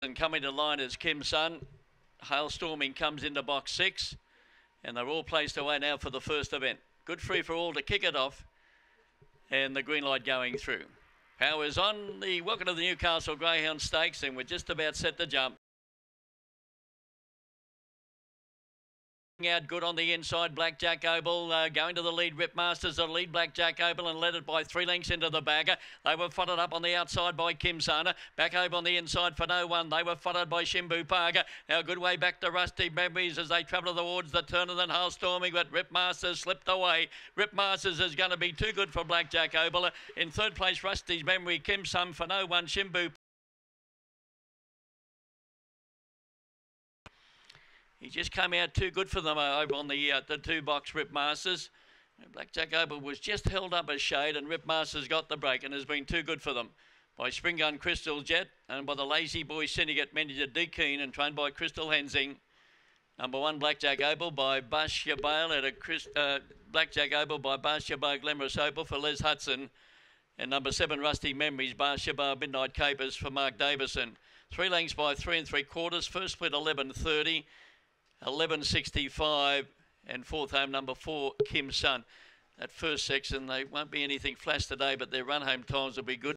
And coming to line is Kim Sun. Hailstorming comes into box six. And they're all placed away now for the first event. Good free for all to kick it off. And the green light going through. Powers on the welcome to the Newcastle Greyhound Stakes, and we're just about set to jump. Out good on the inside, Blackjack Opal uh, going to the lead. Rip Masters the lead, Blackjack Opal, and led it by three lengths into the bagger. They were followed up on the outside by Kim Sana. Back over on the inside for no one. They were followed by Shimbu Parker. Now, good way back to Rusty Memories as they travel towards the turn of the Hailstorming, but Rip Masters slipped away. Rip Masters is going to be too good for Blackjack Opal. In third place, Rusty's Memory, Kim Sun for no one, Shimbu He just came out too good for them uh, over on the uh, the two box Rip Masters. Blackjack Opal was just held up a shade, and Rip Masters got the break and has been too good for them. By Spring Gun Crystal Jet and by the Lazy Boy Syndicate, manager D Keen and trained by Crystal Hensing. Number one, Blackjack Opal by Barcia Bale at a Chris, uh, Blackjack Opal by Barcia Bale Glamorous Opal for Les Hudson. And number seven, Rusty Memories, Barcia Bale Midnight Capers for Mark Davison. Three lengths by three and three quarters. First split 11.30. 1165 and fourth home number four, Kim Sun. That first section, they won't be anything flash today, but their run home times will be good.